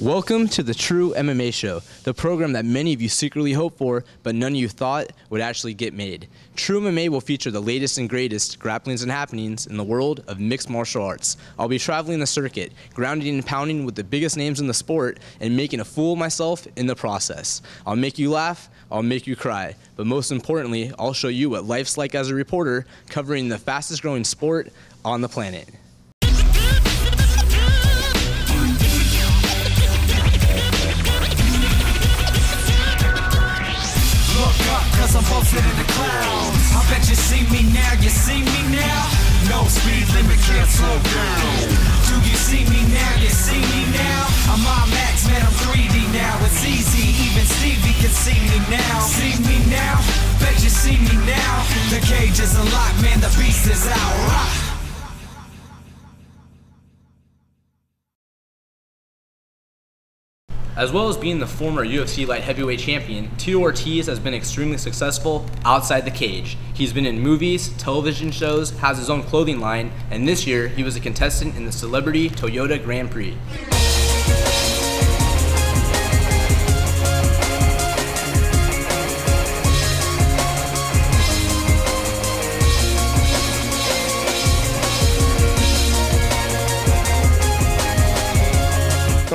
Welcome to the Tru MMA Show, the program that many of you secretly hope for, but none of you thought would actually get made. Tru MMA will feature the latest and greatest grapplings and happenings in the world of mixed martial arts. I'll be traveling the circuit, grounding and pounding with the biggest names in the sport, and making a fool of myself in the process. I'll make you laugh, I'll make you cry, but most importantly, I'll show you what life's like as a reporter covering the fastest growing sport on the planet. The clouds. I bet you see me now, you see me now. No speed limit, can't slow down. Do you see me now, you see me now? I'm on max, man, I'm 3D now. It's easy, even Stevie can see me now. See me now, bet you see me now. The cage is unlocked, man, the beast is out. Rock. As well as being the former UFC light heavyweight champion, Tito Ortiz has been extremely successful outside the cage. He's been in movies, television shows, has his own clothing line, and this year he was a contestant in the Celebrity Toyota Grand Prix.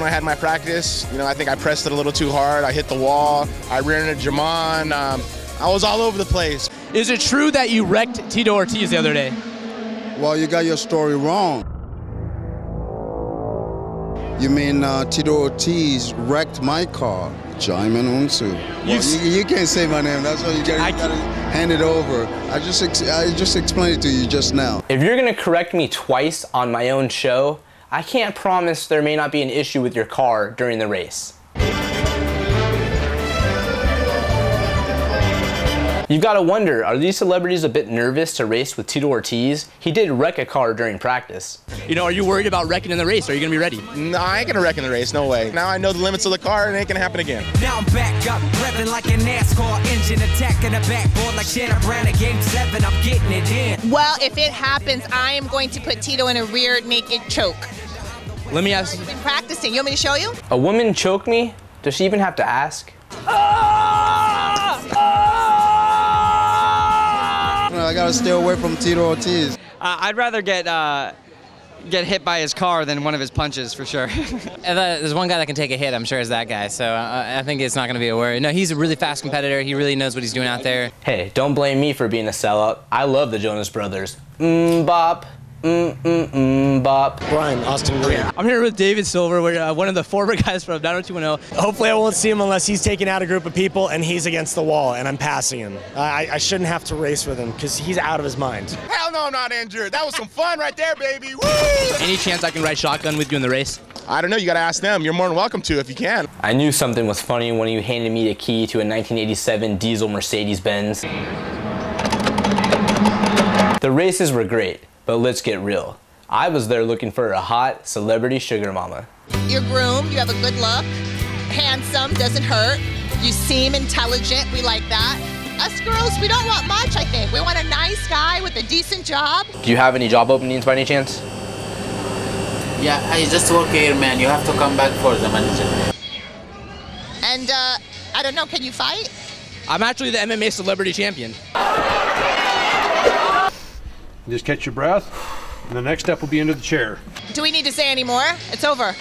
When I had my practice, you know, I think I pressed it a little too hard. I hit the wall. I ran into Jamon. Um, I was all over the place. Is it true that you wrecked Tito Ortiz the other day? Well, you got your story wrong. You mean uh, Tito Ortiz wrecked my car? Jaimin Unsu. Well, You've you, you can't say my name. That's why you gotta, you gotta hand it over. I just ex- I just explained it to you just now. If you're gonna correct me twice on my own show, I can't promise there may not be an issue with your car during the race. You've got to wonder, are these celebrities a bit nervous to race with Tito Ortiz? He did wreck a car during practice. You know, are you worried about wrecking in the race? Are you going to be ready? No, I ain't gonna wreck in the race. No way. Now I know the limits of the car, and it ain't gonna happen again. Now I'm back up, revving like a NASCAR engine, attacking the backboard like Shannon Brown at Game 7. I'm getting it in. Well, if it happens, I am going to put Tito in a rear naked choke. Let me ask You've Been practicing. You want me to show you? a woman choke me? Does she even have to ask? I gotta stay away from Tito Ortiz. Uh, I'd rather get uh, get hit by his car than one of his punches for sure. If, uh, there's one guy that can take a hit, I'm sure is that guy. So uh, I think it's not going to be a worry. No, he's a really fast competitor. He really knows what he's doing out there. Hey, don't blame me for being a sellout. I love the Jonas Brothers. Mmm bop. Mmm mmm mmm bop. Brian, Austin Green. I'm here with David Silver, we're, uh, one of the former guys from 90210. Hopefully, I won't see him unless he's taking out a group of people and he's against the wall and I'm passing him. I, I shouldn't have to race with him because he's out of his mind. Hell no, I'm not injured. That was some fun right there, baby. Woo! Any chance I can ride shotgun with you in the race? I don't know. You gotta ask them. You're more than welcome to if you can. I knew something was funny when you handed me the key to a 1987 diesel Mercedes Benz. The races were great, but let's get real. I was there looking for a hot celebrity sugar mama. You're groomed. You have a good look. Handsome. Doesn't hurt. You seem intelligent. We like that. Us girls, we don't want much, I think. We want a nice guy with a decent job. Do you have any job openings by any chance? Yeah, I just work here, man. You have to come back for the manager. And, uh, I don't know, can you fight? I'm actually the MMA celebrity champion. Just catch your breath, and the next step will be into the chair. Do we need to say any more? It's over.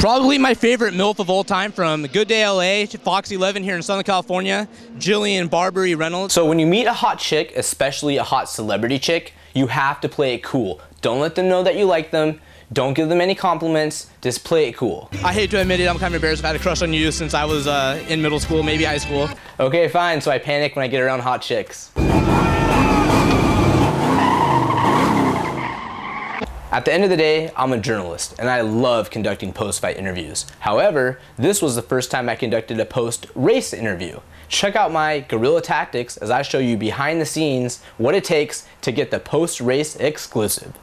Probably my favorite MILF of all time from Good Day LA to Fox 11 here in Southern California, Jillian Barberie Reynolds. So when you meet a hot chick, especially a hot celebrity chick, you have to play it cool. Don't let them know that you like them. Don't give them any compliments. Just play it cool. I hate to admit it, I'm kind of embarrassed. I've had a crush on you since I was uh, in middle school, maybe high school. Okay, fine. So I panic when I get around hot chicks. At the end of the day, I'm a journalist and I love conducting post-fight interviews. However, this was the first time I conducted a post-race interview. Check out my guerrilla tactics as I show you behind the scenes what it takes to get the post-race exclusive.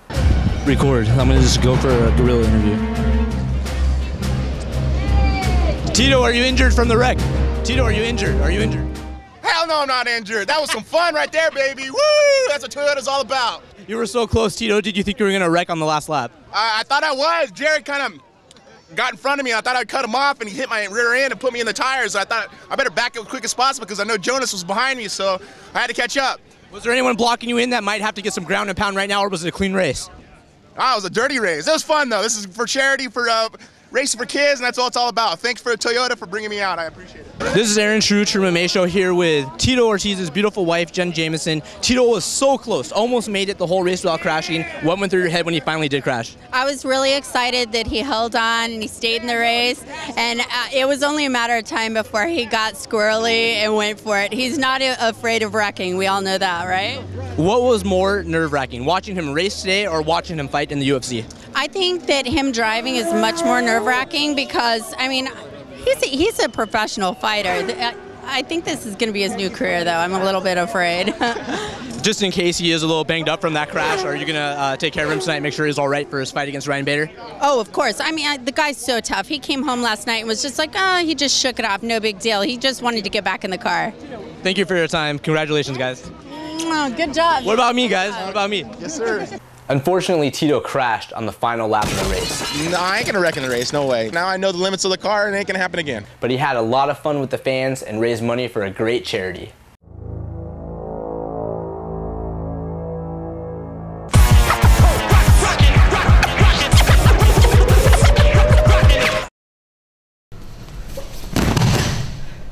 Record. I'm gonna just go for a guerrilla interview. Tito, are you injured from the wreck? Tito, are you injured? Are you injured? Hell no, I'm not injured. That was some fun right there, baby. Woo! That's what Toyota's all about. You were so close, Tito. Did you think you were gonna wreck on the last lap? I, I thought I was. Jared kind of got in front of me. I thought I'd cut him off, and he hit my rear end and put me in the tires. I thought I better back up quick as possible because I know Jonas was behind me, so I had to catch up. Was there anyone blocking you in that might have to get some ground and pound right now, or was it a clean race? Ah, it was a dirty race. It was fun though. This is for charity, for uh, racing for kids, and that's all it's all about. Thanks for Toyota for bringing me out. I appreciate it. This is Aaron Tru, from MMA Show here with Tito Ortiz's beautiful wife, Jen Jameson. Tito was so close, almost made it the whole race without crashing. What went through your head when he finally did crash? I was really excited that he held on and he stayed in the race, and uh, it was only a matter of time before he got squirrely and went for it. He's not a- afraid of wrecking. We all know that, right? What was more nerve wracking, watching him race today or watching him fight in the UFC? I think that him driving is much more nerve wracking because, I mean, he's a, he's a professional fighter. I- I think this is going to be his new career, though. I'm a little bit afraid. Just in case he is a little banged up from that crash, are you going to uh, take care of him tonight, make sure he's all right for his fight against Ryan Bader? oh, of course. I mean, I, the guy's so tough. He came home last night and was just like, oh, he just shook it off. No big deal. He just wanted to get back in the car. Thank you for your time. Congratulations, guys. Oh, good job. What about me, guys? What about me? Yes, sir. Unfortunately, Tito crashed on the final lap of the race, No, I ain't gonna wreck in the race. No way. Now I know the limits of the car, and it ain't gonna happen again. but he had a lot of fun with the fans and raised money for a great charity.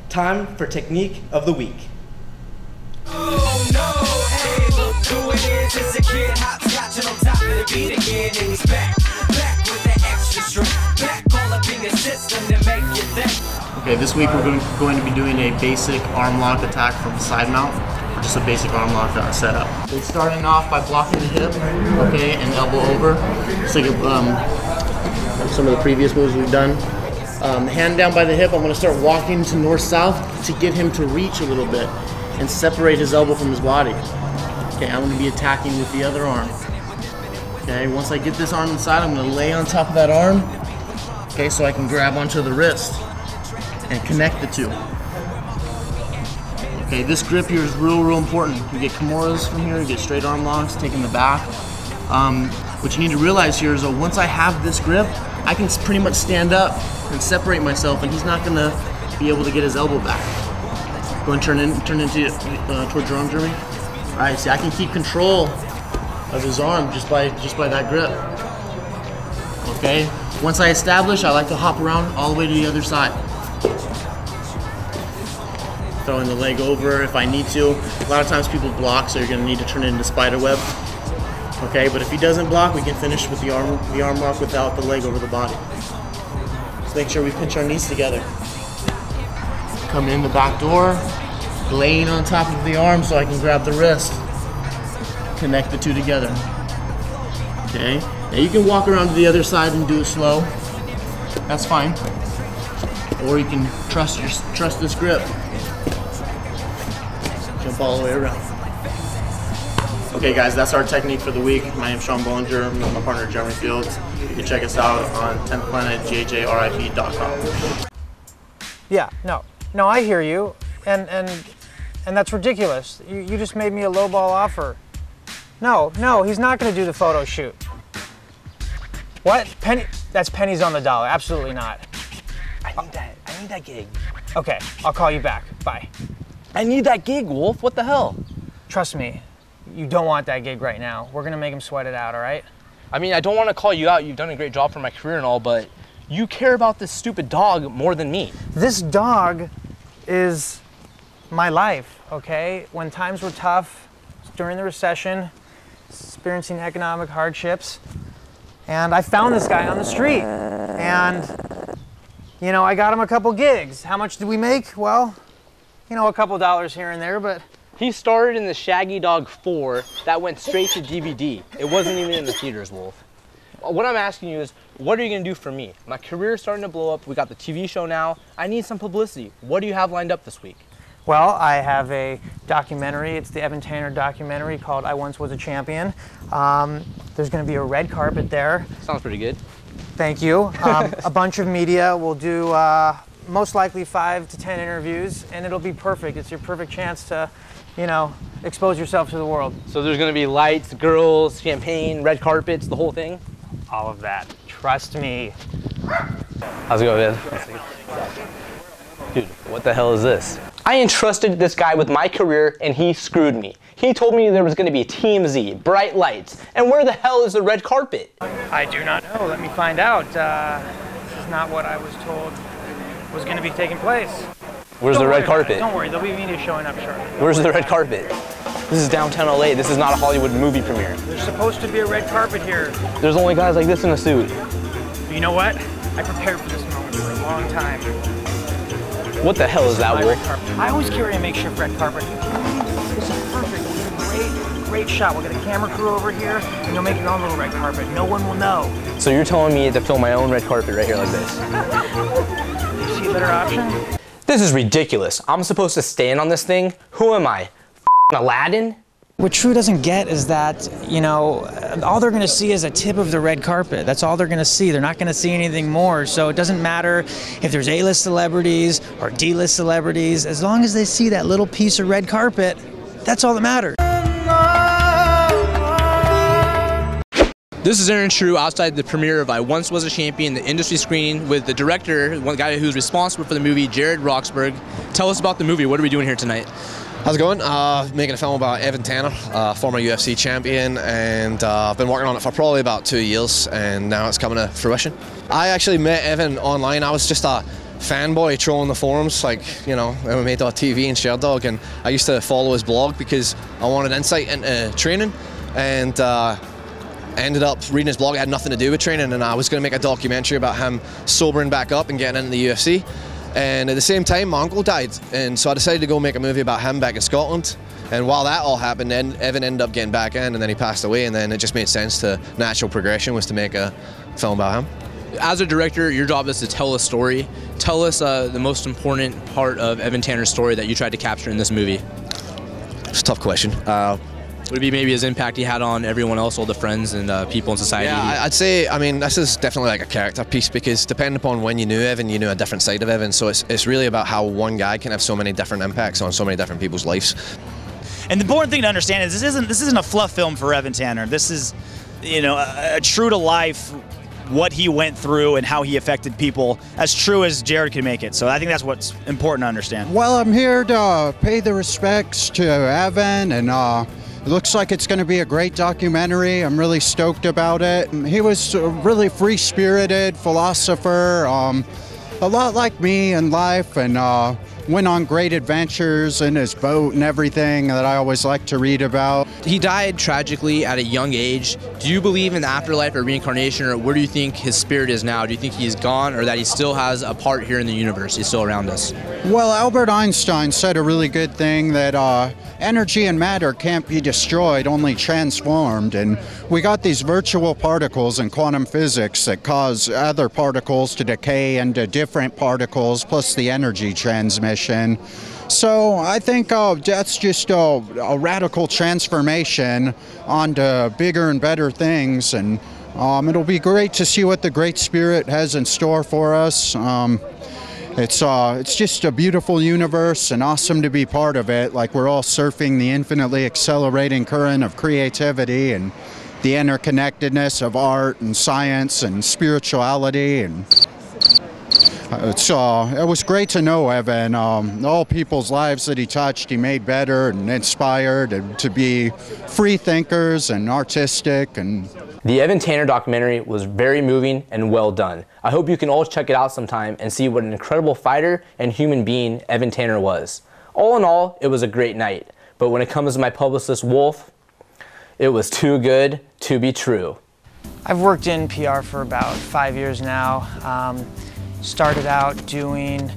Time for technique of the week. And he's back, back with extra strength. Back all up in your system to make you think. Okay, this week we're going, to be doing a basic arm lock attack from side mount, or just a basic arm lock uh, setup. So starting off by blocking the hip, okay, and elbow over, just like um, some of the previous moves we've done. Um, hand down by the hip, I'm going to start walking to north-south to get him to reach a little bit and separate his elbow from his body. Okay, I'm going to be attacking with the other arm. Okay, once I get this arm inside, I'm to lay on top of that arm, okay, so I can grab onto the wrist and connect the two. Okay, this grip here is real, real important. You get Kimuras from here, you get straight arm locks, taking the back. Um, what you need to realize here is that once I have this grip, I can pretty much stand up and separate myself, and he's not gonna be able to get his elbow back. Go and turn in, turn into uh, towards your arm, Jeremy. All right, see, I can keep control of his arm just by just by that grip. Okay. Once I establish, I like to hop around all the way to the other side. Throwing the leg over if I need to. A lot of times people block, so you're to need to turn it into spider web. Okay, but if he doesn't block, we can finish with the arm the arm lock without the leg over the body. Make sure we pinch our knees together. Come in the back door, laying on top of the arm so I can grab the wrist. Connect the two together. Okay. Now you can walk around to the other side and do it slow. That's fine. Or you can trust your trust this grip. Jump all the way around. Okay, guys, that's our technique for the week. My name's Sean Bollinger. I'm with my partner Jeremy Fields. You can check us out on 10thplanetjjrip.com. Yeah, no, no, I hear you, and and and that's ridiculous. You, you just made me a lowball offer. No, no, he's not going to do the photo shoot. What? Penny? That's pennies on the dollar. Absolutely not. I need that. I need that gig. Okay, I'll call you back. Bye. I need that gig, Wolf. What the hell? Trust me, you don't want that gig right now. We're gonna make him sweat it out. All right? I mean, I don't want to call you out. You've done a great job for my career and all, but you care about this stupid dog more than me. This dog is my life, okay? When times were tough, during the recession, experiencing economic hardships, and I found this guy on the street. And, you know, I got him a couple gigs. How much did we make? Well, you know, a couple dollars here and there, but He started in the Shaggy Dog 4 that went straight to DVD. It wasn't even in the theaters, Wolf. What I'm asking you is, what are you gonna do for me? My career is starting to blow up. We got the TV show now. I need some publicity. What do you have lined up this week? Well, I have a documentary. It's the Evan Tanner documentary called I Once Was a Champion. Um, there's going to be a red carpet there. Sounds pretty good. Thank you. Um, a bunch of media. We'll do uh, most likely five to ten interviews, and it'll be perfect. It's your perfect chance to, you know, expose yourself to the world. So there's gonna be lights, girls, champagne, red carpets, the whole thing? All of that. Trust me. How's it going, man? Dude, what the hell is this? I entrusted this guy with my career and he screwed me. He told me there was going to be TMZ, bright lights, and where the hell is the red carpet? I do not know. Let me find out. Uh, this is not what I was told was going to be taking place. Where's Don't the red carpet? Don't worry, there'll be media showing up shortly. Where's the red carpet? This is downtown LA. This is not a Hollywood movie premiere. There's supposed to be a red carpet here. There's only guys like this in a suit. You know what? I prepared for this moment for a long time. What the hell is that, Wolf? I always carry a makeshift red carpet. This is perfect. This is a great, great shot. We'll get a camera crew over here, and you'll make your own little red carpet. No one will know. So you're telling me to film my own red carpet right here like this? You see a better option? This is ridiculous. I'm supposed to stand on this thing? Who am I? F***ing Aladdin? What Tru doesn't get is that, you know, all they're going to see is a tip of the red carpet. That's all they're going to see. They're not going to see anything more. So it doesn't matter if there's A list celebrities or D list celebrities. As long as they see that little piece of red carpet, that's all that matters. This is Aaron Tru outside the premiere of I Once Was a Champion, the industry screening with the director, one guy who's responsible for the movie, Jared Roxburgh. Tell us about the movie. What are we doing here tonight? How's it going? Uh, making a film about Evan Tanner, uh, former UFC champion, and uh, I've been working on it for probably about two years, and now it's coming to fruition. I actually met Evan online. I was just a fanboy trolling the forums, like you know MMA.tv and Sherdog, and I used to follow his blog because I wanted insight into training, and. Uh, ended up reading his blog. It had nothing to do with training, and I was going to make a documentary about him sobering back up and getting into the UFC. And at the same time, my uncle died, and so I decided to go make a movie about him back in Scotland. And while that all happened, then Evan ended up getting back in, and then he passed away. And then it just made sense to natural progression was to make a film about him. As a director, your job is to tell a story. Tell us uh, the most important part of Evan Tanner's story that you tried to capture in this movie. It's a tough question. Uh, Would it be maybe his impact he had on everyone else, all the friends and uh, people in society? Yeah, I- I'd say, I mean, this is definitely like a character piece because depending upon when you knew Evan, you knew a different side of Evan. So it's, it's really about how one guy can have so many different impacts on so many different people's lives. And the important thing to understand is this isn't this isn't a fluff film for Evan Tanner. This is, you know, a, a true to life what he went through and how he affected people as true as Jared can make it. So I think that's what's important to understand. Well, I'm here to uh, pay the respects to Evan, and uh, it looks like it's going to be a great documentary. I'm really stoked about it. He was a really free spirited philosopher, um, a lot like me in life, and uh, went on great adventures in his boat and everything that I always like to read about. He died tragically at a young age. Do you believe in the afterlife or reincarnation, or where do you think his spirit is now? Do you think he's gone, or that he still has a part here in the universe? He's still around us. Well, Albert Einstein said a really good thing that uh, energy and matter can't be destroyed, only transformed. And we got these virtual particles in quantum physics that cause other particles to decay into different particles, plus the energy So I think uh, that's just a, a radical transformation onto bigger and better things. And um, it'll be great to see what the Great Spirit has in store for us. Um, it's uh, it's just a beautiful universe and awesome to be part of it. Like we're all surfing the infinitely accelerating current of creativity and the interconnectedness of art and science and spirituality and. Uh, It's uh, it was great to know Evan. Um, all people's lives that he touched, he made better and inspired, and to be free thinkers and artistic and The Evan Tanner documentary was very moving and well done. I hope you can all check it out sometime and see what an incredible fighter and human being Evan Tanner was. All in all, it was a great night. But when it comes to my publicist Wolf, it was too good to be true. I've worked in PR for about five years now. Um, started out doing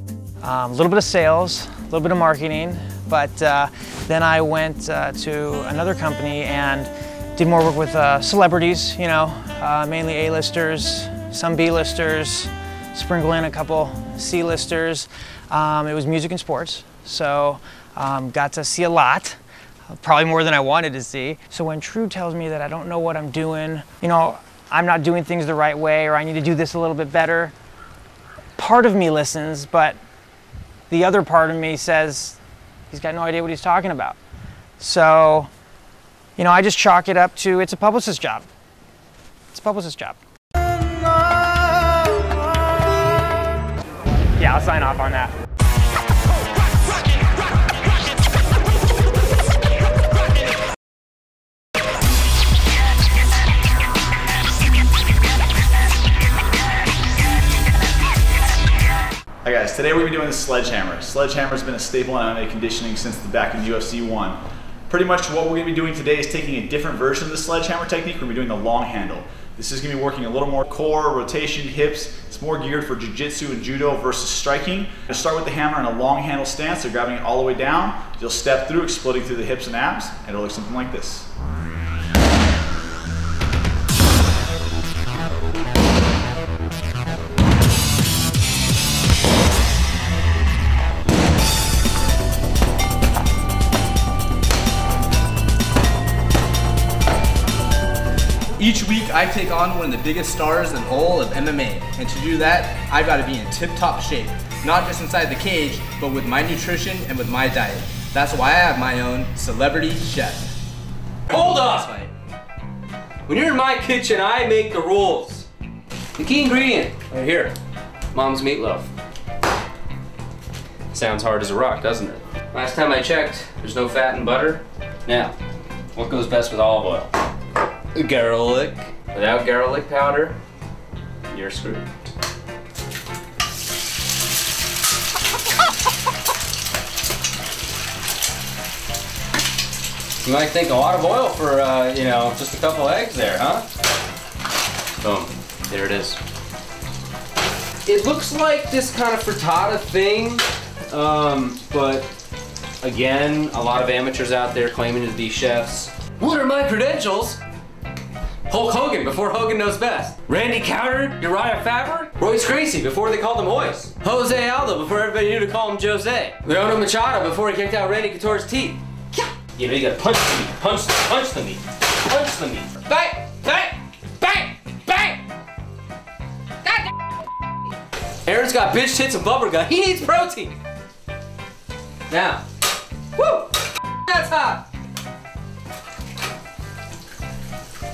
um, a little bit of sales, a little bit of marketing, but uh, then I went uh, to another company and did more work with uh, celebrities, you know, uh, mainly A-listers, some B-listers, sprinkle in a couple C-listers. Um, it was music and sports, so um, got to see a lot probably more than I wanted to see. So when Tru tells me that I don't know what I'm doing, you know, I'm not doing things the right way or I need to do this a little bit better, part of me listens, but the other part of me says he's got no idea what he's talking about. So, you know, I just chalk it up to it's a publicist's job. It's a publicist's job. Yeah, I'll sign off on that. Today we're going to be doing the sledgehammer. Sledgehammer has been a staple in MMA conditioning since the back in UFC 1. Pretty much what we're going to be doing today is taking a different version of the sledgehammer technique. We're going to be doing the long handle. This is going to be working a little more core, rotation, hips. It's more geared for jiu-jitsu and judo versus striking. You'll start with the hammer in a long handle stance, so grabbing it all the way down. You'll step through, exploding through the hips and abs, and it'll look something like this. I take on one of the biggest stars in all of MMA, and to do that, I've got to be in tip-top shape, not just inside the cage, but with my nutrition and with my diet. That's why I have my own celebrity chef. Hold up! When you're in my kitchen, I make the rules. The key ingredient, right here, mom's meatloaf. Sounds hard as a rock, doesn't it? Last time I checked, there's no fat in butter. Now, what goes best with olive oil? Garlic. Without garlic powder, you're screwed. You might think a lot of oil for, uh, you know, just a couple eggs there, huh? Boom. There it is. It looks like this kind of frittata thing, um, but again, a lot of amateurs out there claiming to be chefs. What are my credentials? Hulk Hogan before Hogan knows best. Randy Couture, Uriah Faber, Royce Gracie before they called him Hoist. Jose Aldo before everybody knew to call him Jose. Leonardo Machado before he kicked out Randy Couture's teeth. You know, you gotta punch the meat, punch, punch the meat, punch the meat. Bang, bang, bang, bang. Aaron's got bitch tits and bubble gut. He needs protein. Now, woo, that's hot.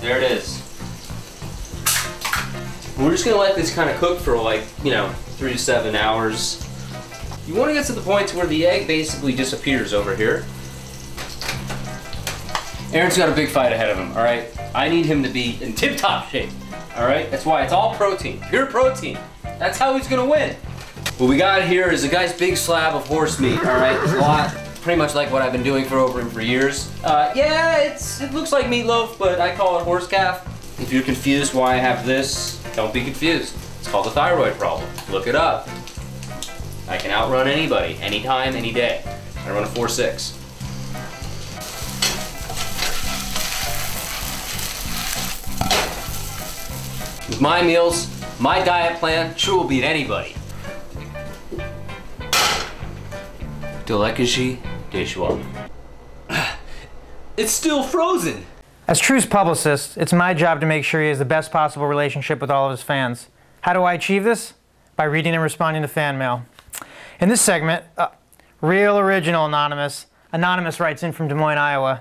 There it is. We're just gonna let this kind of cook for like, you know, three to seven hours. You wanna get to the point where the egg basically disappears over here. Aaron's got a big fight ahead of him, all right? I need him to be in tip-top shape, all right? That's why it's all protein, pure protein. That's how he's gonna win. What we got here is a guy's big slab of horse meat, all right? A lot, pretty much like what I've been doing for over him for years. Uh, yeah, it's it looks like meatloaf, but I call it horse calf. If you're confused why I have this, don't be confused. It's called the thyroid problem. Look it up. I can outrun anybody, anytime, any day. I run a 4-6. With my meals, my diet plan, sure will beat anybody. Delicacy dishwa. It's still frozen. As Tru's publicist, it's my job to make sure he has the best possible relationship with all of his fans. How do I achieve this? By reading and responding to fan mail. In this segment, uh, Real Original Anonymous, Anonymous writes in from Des Moines, Iowa.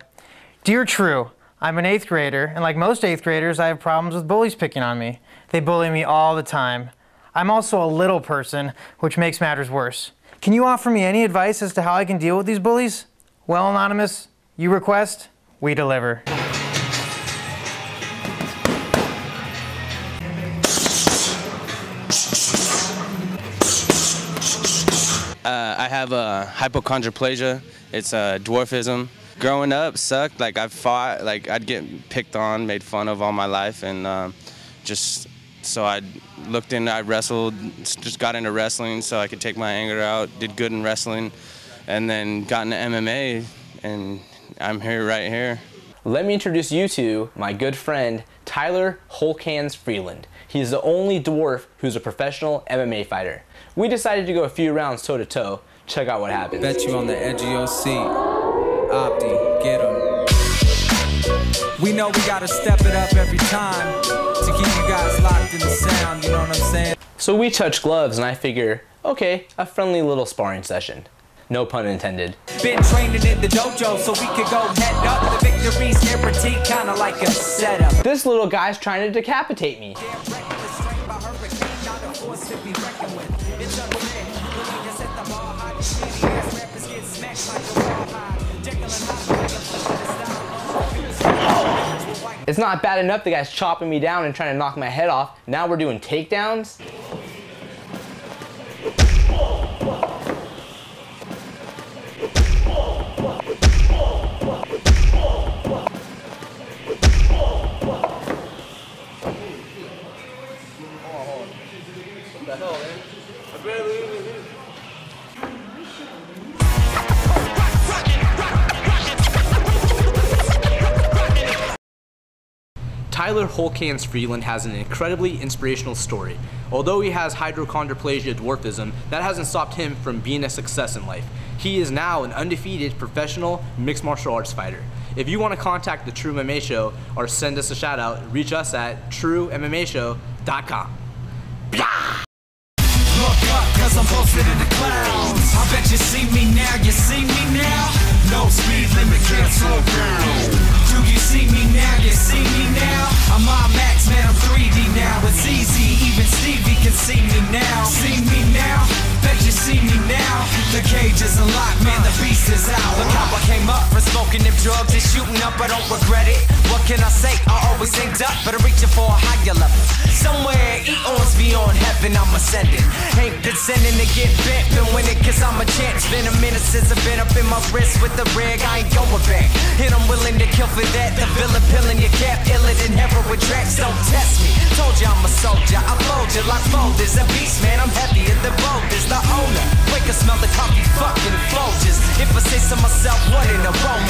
Dear Tru, I'm an eighth grader, and like most eighth graders, I have problems with bullies picking on me. They bully me all the time. I'm also a little person, which makes matters worse. Can you offer me any advice as to how I can deal with these bullies? Well, Anonymous, you request, we deliver. Uh, I have a hypochondroplasia. It's a dwarfism. Growing up sucked. Like I fought. Like I'd get picked on, made fun of all my life, and um, just so I looked in. I wrestled. Just got into wrestling so I could take my anger out. Did good in wrestling, and then got into MMA, and I'm here right here. Let me introduce you to my good friend, Tyler Hulkhands Freeland. He's the only dwarf who's a professional MMA fighter. We decided to go a few rounds toe to toe. Check out what happened. Bet you on the edge of your seat. Opti, get him. We know we gotta step it up every time to keep you guys locked in the sound, you know what I'm saying? So we touch gloves and I figure, okay, a friendly little sparring session. No pun intended. Been training in the dojo so we could go head up. The victory's guaranteed, kinda like a setup. This little guy's trying to decapitate me. It's not bad enough the guy's chopping me down and trying to knock my head off. Now we're doing takedowns. Tyler Hulkhands Freeland has an incredibly inspirational story. Although he has hypochondroplasia dwarfism, that hasn't stopped him from being a success in life. He is now an undefeated professional mixed martial arts fighter. If you want to contact the Tru MMA Show or send us a shout out, reach us at truemmashow.com. Speed limit, can't slow down. Do you see me now, you see me now? Smoking them drugs and shooting up, I don't regret it. What can I say? I always end up, but I'm reaching for a higher level. Somewhere eons beyond heaven, I'm ascending. Ain't descending to get bent, been winning cause I'm a. It's been a minute since I've been up in my wrist with the rig, I ain't going back. And I'm willing to kill for that. The villain pillin' your cap, iller than heroin tracks. Don't test me. Told you I'm a soldier, I fold you like boulders. A beast, man, I'm heavier than boulders. The owner, wake and smell the coffee fucking Folgers. If I say so myself, one in a row.